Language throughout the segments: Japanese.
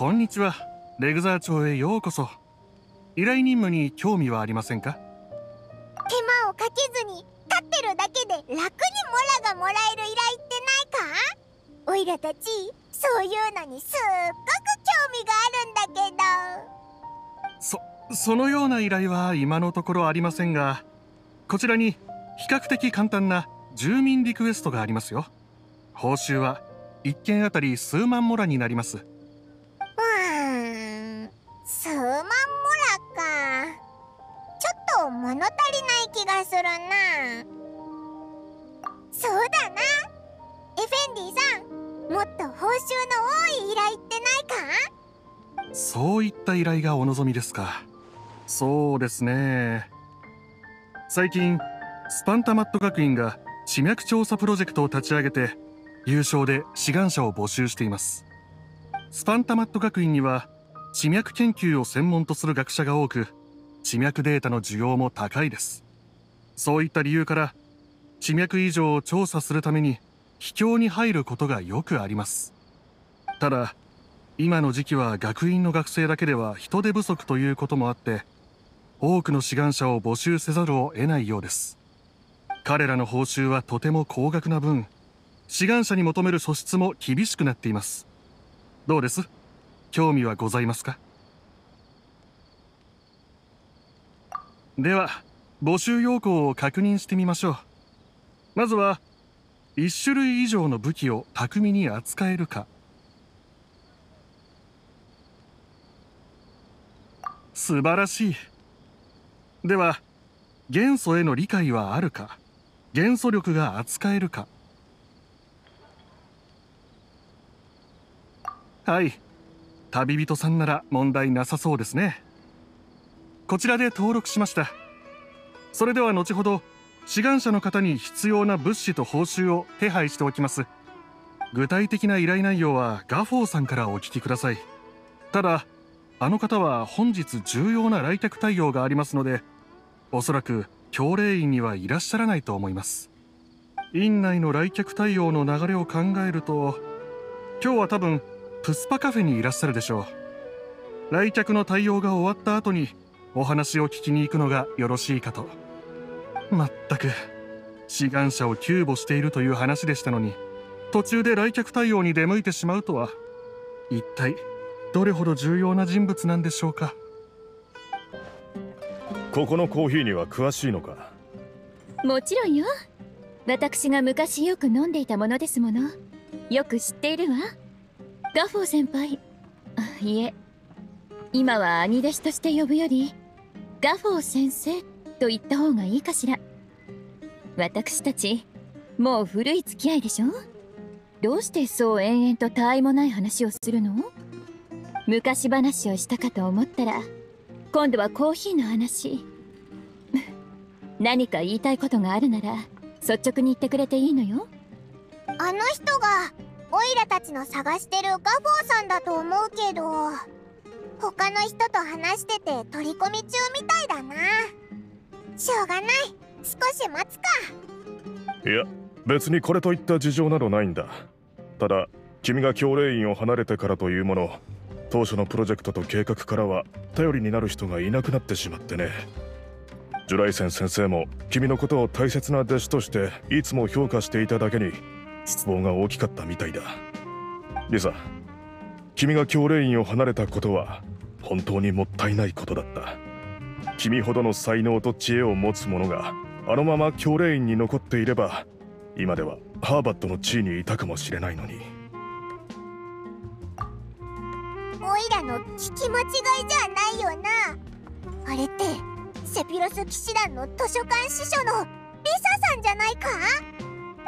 こんにちは。レグザー町へようこそ。依頼任務に興味はありませんか？手間をかけずに立ってるだけで楽にモラがもらえる依頼ってないか？おいらたちそういうのにすっごく興味があるんだけど。そそのような依頼は今のところありませんがこちらに比較的簡単な住民リクエストがありますよ。報酬は1件あたり数万モラになります物足りない気がするな。そうだな。エフェンディさんもっと報酬の多い依頼ってないか？そういった依頼がお望みですか。そうですね。最近スパンタマット学院が地脈調査プロジェクトを立ち上げて優勝で志願者を募集しています。スパンタマット学院には地脈研究を専門とする学者が多く地脈データの需要も高いです。そういった理由から地脈異常を調査するために秘境に入ることがよくあります。ただ今の時期は学院の学生だけでは人手不足ということもあって多くの志願者を募集せざるを得ないようです。彼らの報酬はとても高額な分志願者に求める素質も厳しくなっています。どうです？興味はございますか？では募集要項を確認してみましょう。まずは1種類以上の武器を巧みに扱えるか。素晴らしい。では元素への理解はあるか。元素力が扱えるか。はい。旅人さんなら問題なさそうですね。こちらで登録しました。それでは後ほど志願者の方に必要な物資と報酬を手配しておきます。具体的な依頼内容はガフォーさんからお聞きください。ただあの方は本日重要な来客対応がありますのでおそらく教令員にはいらっしゃらないと思います。院内の来客対応の流れを考えると今日は多分プスパカフェにいらっしゃるでしょう。来客の対応が終わった後にお話を聞きに行くのがよろしいかと。まったく志願者を救護しているという話でしたのに途中で来客対応に出向いてしまうとは一体どれほど重要な人物なんでしょうか。ここのコーヒーには詳しいのか？もちろんよ。私が昔よく飲んでいたものですもの。よく知っているわ。ガフォー先輩。いえ。今は兄弟子として呼ぶよりガフォー先生と言った方がいいかしら。私たちもう古い付き合いでしょ？どうしてそう延々とたわいもない話をするの？昔話をしたかと思ったら今度はコーヒーの話。何か言いたいことがあるなら率直に言ってくれていいのよ。あの人がオイラたちの探してるガフォーさんだと思うけど。他の人と話してて取り込み中みたいだな。しょうがない。少し待つか。いや別にこれといった事情などないんだ。ただ君が教令員を離れてからというもの当初のプロジェクトと計画からは頼りになる人がいなくなってしまってね。ジュライセン先生も君のことを大切な弟子としていつも評価していただけに失望が大きかったみたいだ。リサ君が教令員を離れたことは本当にもったいないことだった。君ほどの才能と知恵を持つ者があのまま教令員に残っていれば今ではハーバッドの地位にいたかもしれないのに。オイラの聞き間違いじゃないよな。あれってセピロス騎士団の図書館司書のリサさんじゃないか？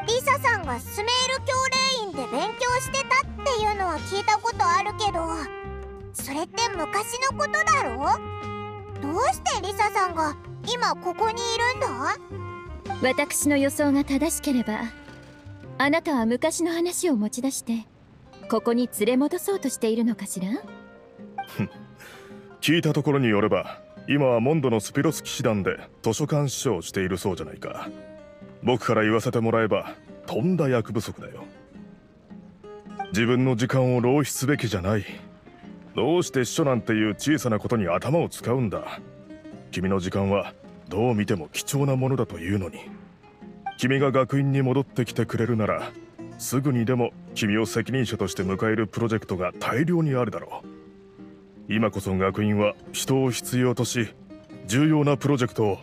リサさんがスメール教令員で勉強してたっていうのは聞いたことあるけど。それって昔のことだろ？どうしてリサさんが今ここにいるんだ？私の予想が正しければあなたは昔の話を持ち出してここに連れ戻そうとしているのかしら？聞いたところによれば今はモンドのスピロス騎士団で図書館司書をしているそうじゃないか。僕から言わせてもらえばとんだ役不足だよ。自分の時間を浪費すべきじゃないどうして秘書なんていう小さなことに頭を使うんだ。君の時間はどう見ても貴重なものだというのに。君が学院に戻ってきてくれるならすぐにでも君を責任者として迎えるプロジェクトが大量にあるだろう。今こそ学院は人を必要とし重要なプロジェクトを。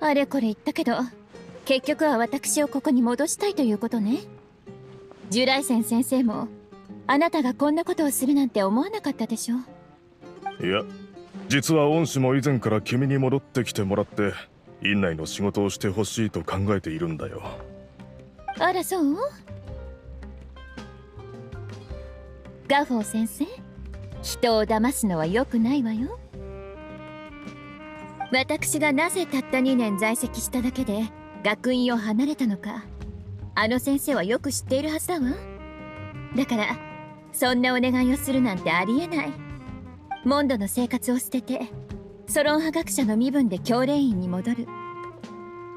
あれこれ言ったけど結局は私をここに戻したいということね。ジュライセン先生もあなたがこんなことをするなんて思わなかったでしょいや実は恩師も以前から君に戻ってきてもらって院内の仕事をしてほしいと考えているんだよ。あらそう？ガフォー先生人を騙すのは良くないわよ。私がなぜたった2年在籍しただけで学院を離れたのかあの先生はよく知っているはずだわだからそんなお願いをするなんてありえない。モンドの生活を捨ててソロン派学者の身分で教練院に戻る。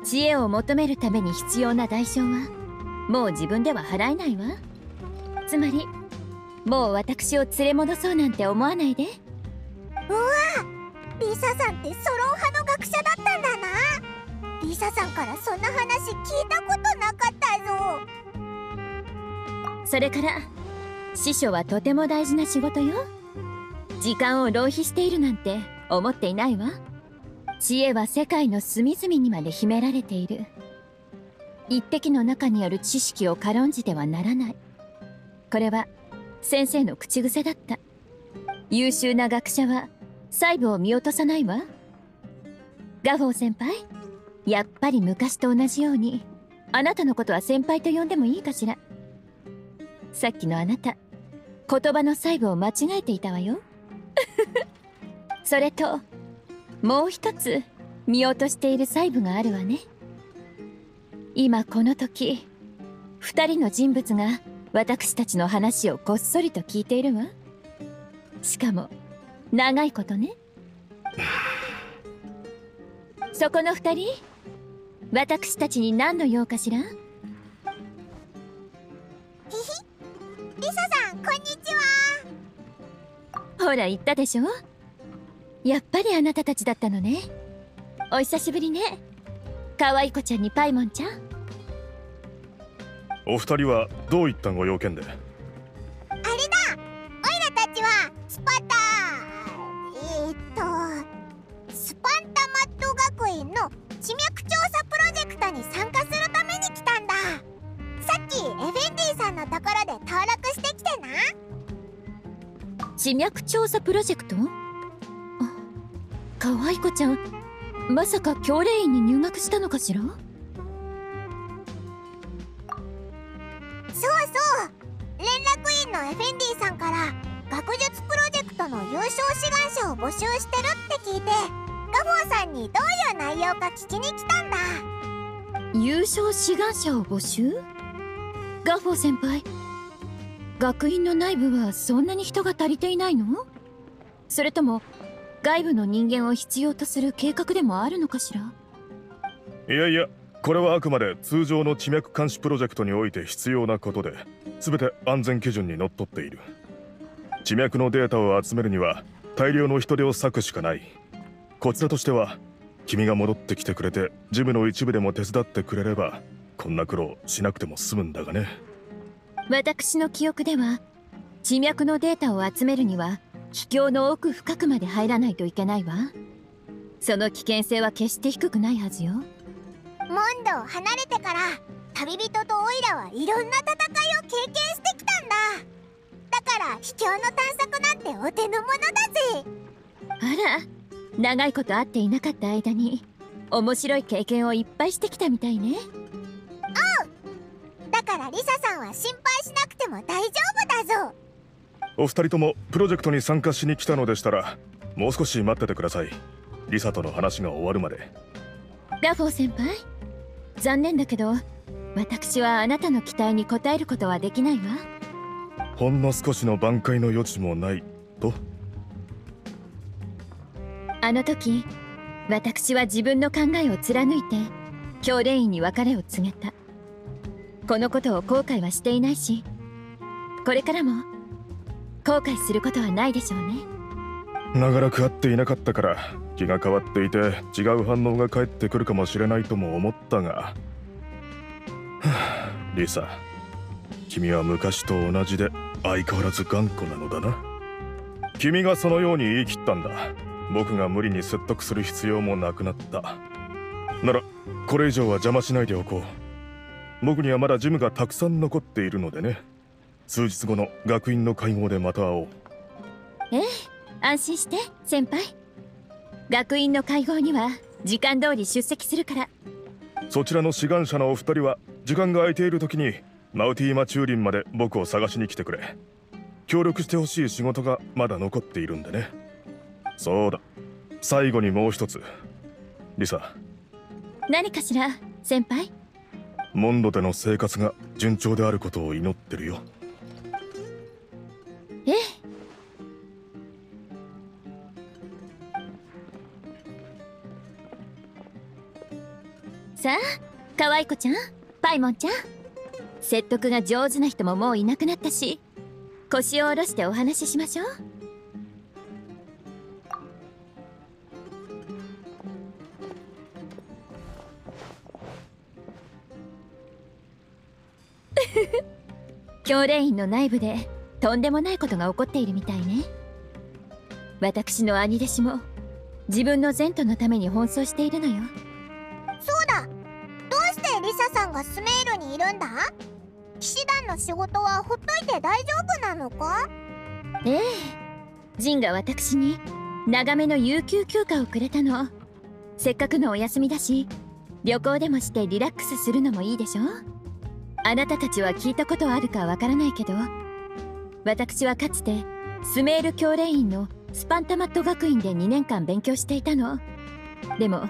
知恵を求めるために必要な代償はもう自分では払えないわ。つまりもう私を連れ戻そうなんて思わないで。うわリサさんってソロン派の学者だったんだな。リサさんからそんな話聞いたことなかったぞ。それから師匠はとても大事な仕事よ。時間を浪費しているなんて思っていないわ。知恵は世界の隅々にまで秘められている。一滴の中にある知識を軽んじてはならない。これは先生の口癖だった。優秀な学者は細部を見落とさないわ。ガフォー先輩やっぱり昔と同じようにあなたのことは先輩と呼んでもいいかしら。さっきのあなた。言葉の細部を間違えていたわよ。それともう一つ見落としている細部があるわね。今この時二人の人物が私たちの話をこっそりと聞いているわ。しかも長いことね。そこの二人私たちに何の用かしら？こんにちは。ほら言ったでしょ？やっぱりあなたたちだったのね。お久しぶりね。可愛い子ちゃんにパイモンちゃん。お二人はどういったご用件で？地脈調査プロジェクト？あ可愛い子ちゃんまさか教練院に入学したのかしら？そうそう連絡員のエフェンディさんから学術プロジェクトの優勝志願者を募集してるって聞いてガフォーさんにどういう内容か聞きに来たんだ。優勝志願者を募集？ガフォー先輩学院の内部はそんなに人が足りていないの？それとも外部の人間を必要とする計画でもあるのかしら？いやいやこれはあくまで通常の地脈監視プロジェクトにおいて必要なことで全て安全基準にのっとっている。地脈のデータを集めるには大量の人手を割くしかない。こちらとしては君が戻ってきてくれて事務の一部でも手伝ってくれればこんな苦労しなくても済むんだがね。私の記憶では地脈のデータを集めるには秘境の奥深くまで入らないといけないわ。その危険性は決して低くないはずよ。モンドを離れてから旅人とオイラはいろんな戦いを経験してきたんだ。だから秘境の探索なんてお手の物だぜ。あら長いこと会っていなかった間に面白い経験をいっぱいしてきたみたいねリサさんは心配しなくても大丈夫だぞ。お二人ともプロジェクトに参加しに来たのでしたらもう少し待っててください。リサとの話が終わるまで。ラフォー先輩？残念だけど私はあなたの期待に応えることはできないわ。ほんの少しの挽回の余地もないと？あの時私は自分の考えを貫いて教練員に別れを告げたこのことを後悔はしていないしこれからも後悔することはないでしょうね。長らく会っていなかったから気が変わっていて違う反応が返ってくるかもしれないとも思ったが。は あリサ君は昔と同じで相変わらず頑固なのだな。君がそのように言い切ったんだ。僕が無理に説得する必要もなくなった。ならこれ以上は邪魔しないでおこう。僕にはまだジムがたくさん残っているのでね。数日後の学院の会合でまた会おう。ええ安心して先輩。学院の会合には時間通り出席するから。そちらの志願者のお二人は時間が空いている時にマウティーマチューリンまで僕を探しに来てくれ。協力してほしい仕事がまだ残っているんでね。そうだ。最後にもう一つ。リサ。何かしら先輩？モンドでの生活が順調であることを祈ってるよ。え？えさあ可愛い子ちゃんパイモンちゃん。説得が上手な人ももういなくなったし腰を下ろしてお話ししましょう。教練院の内部でとんでもないことが起こっているみたいね。私の兄弟子も自分の前途のために奔走しているのよ。そうだ。どうしてリサさんがスメールにいるんだ？騎士団の仕事はほっといて大丈夫なのか？ええ。ジンが私に長めの有給休暇をくれたの。せっかくのお休みだし旅行でもしてリラックスするのもいいでしょ？あなたたちは聞いたことあるかわからないけど私はかつてスメール教練院のスパンタマット学院で2年間勉強していたの。でも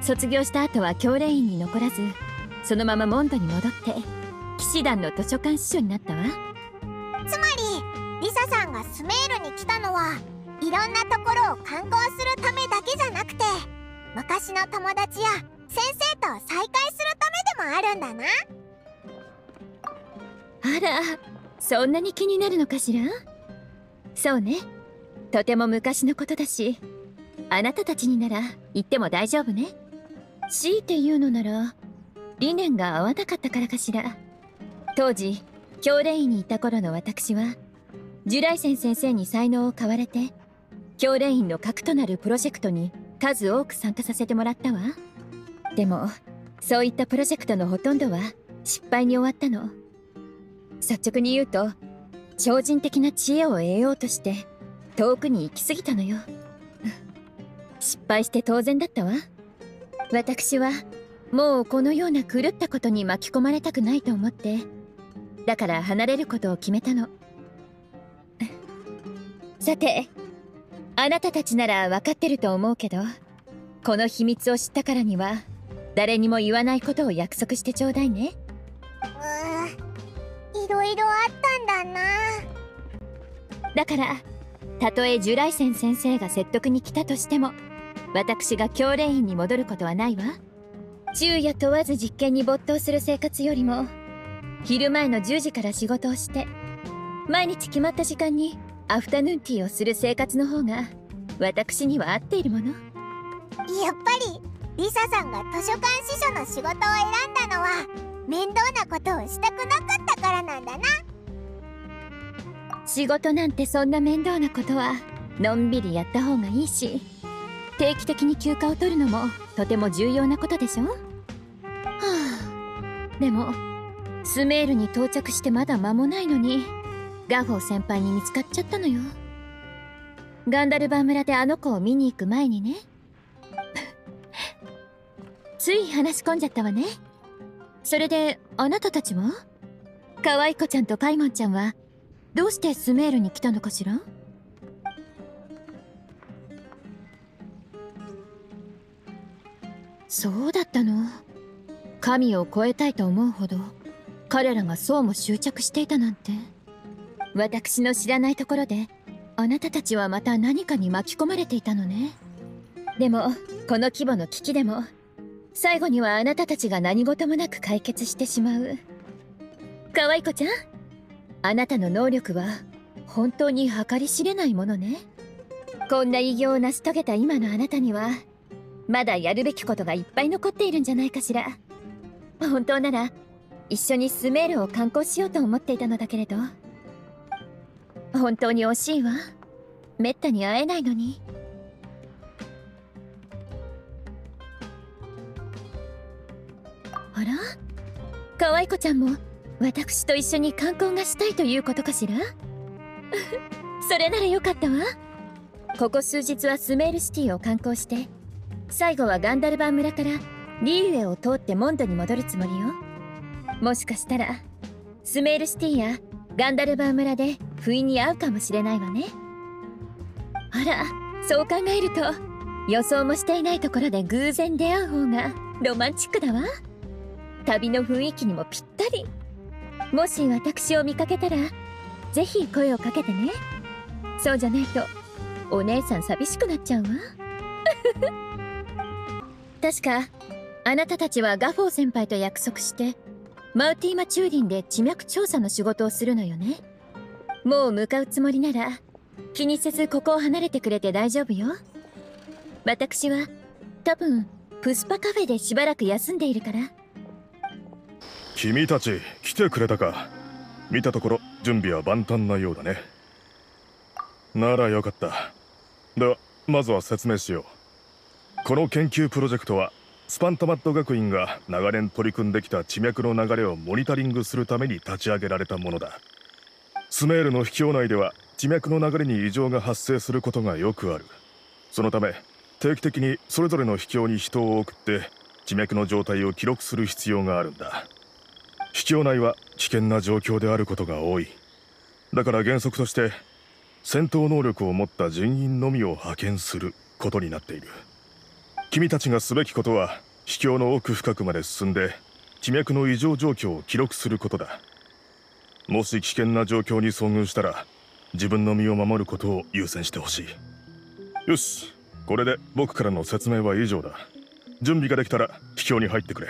卒業した後は教練院に残らずそのままモンドに戻って騎士団の図書館司書になったわ。つまりリサさんがスメールに来たのはいろんなところを観光するためだけじゃなくて昔の友達や先生と再会するためでもあるんだな。あらそんなに気になるのかしら？そうね。とても昔のことだしあなたたちになら言っても大丈夫ね。強いて言うのなら理念が合わなかったからかしら。当時教練院にいた頃の私はジュライセン先生に才能を買われて教練院の核となるプロジェクトに数多く参加させてもらったわ。でもそういったプロジェクトのほとんどは失敗に終わったの。率直に言うと超人的な知恵を得ようとして遠くに行き過ぎたのよ。失敗して当然だったわ。私はもうこのような狂ったことに巻き込まれたくないと思ってだから離れることを決めたの。さてあなたたちなら分かってると思うけどこの秘密を知ったからには誰にも言わないことを約束してちょうだいね。いろいろあったんだな。だからたとえジュライセン先生が説得に来たとしても私が教練院に戻ることはないわ。昼夜問わず実験に没頭する生活よりも昼前の10時から仕事をして毎日決まった時間にアフタヌーンティーをする生活の方が私には合っているもの。やっぱりリサさんが図書館司書の仕事を選んだのは面倒なことをしたくなかったからなんだな。仕事なんてそんな面倒なことはのんびりやった方がいいし定期的に休暇を取るのもとても重要なことでしょ？はあ。でもスメールに到着してまだ間もないのにガフォー先輩に見つかっちゃったのよ。ガンダルバー村であの子を見に行く前にね。つい話し込んじゃったわね。それであなたたちは？可愛い子ちゃんとパイモンちゃんはどうしてスメールに来たのかしら？そうだったの。神を超えたいと思うほど彼らがそうも執着していたなんて。私の知らないところであなたたちはまた何かに巻き込まれていたのね。でもこの規模の危機でも最後にはあなたたちが何事もなく解決してしまう。可愛い子ちゃんあなたの能力は本当に計り知れないものね。こんな偉業を成し遂げた今のあなたにはまだやるべきことがいっぱい残っているんじゃないかしら。本当なら一緒にスメールを観光しようと思っていたのだけれど。本当に惜しいわ。めったに会えないのに。ら？可愛い子ちゃんも私と一緒に観光がしたいということかしら？それならよかったわ。ここ数日はスメールシティを観光して最後はガンダルバン村からリーウェイを通ってモンドに戻るつもりよ。もしかしたらスメールシティやガンダルバン村で不意に会うかもしれないわね。あらそう考えると予想もしていないところで偶然出会う方がロマンチックだわ。旅の雰囲気にもぴったり。もし私を見かけたらぜひ声をかけてね。そうじゃないとお姉さん寂しくなっちゃうわ。確かあなたたちはガフォー先輩と約束してマウティーマチューリンで地脈調査の仕事をするのよね。もう向かうつもりなら気にせずここを離れてくれて大丈夫よ。私は多分プスパカフェでしばらく休んでいるから。君たち来てくれたか。見たところ準備は万端なようだね。ならよかった。ではまずは説明しよう。この研究プロジェクトはスパンタマット学院が長年取り組んできた地脈の流れをモニタリングするために立ち上げられたものだ。スメールの秘境内では地脈の流れに異常が発生することがよくある。そのため定期的にそれぞれの秘境に人を送って地脈の状態を記録する必要があるんだ。秘境内は危険な状況であることが多い。だから原則として戦闘能力を持った人員のみを派遣することになっている。君たちがすべきことは秘境の奥深くまで進んで地脈の異常状況を記録することだ。もし危険な状況に遭遇したら自分の身を守ることを優先してほしい。よしこれで僕からの説明は以上だ。準備ができたら秘境に入ってくれ。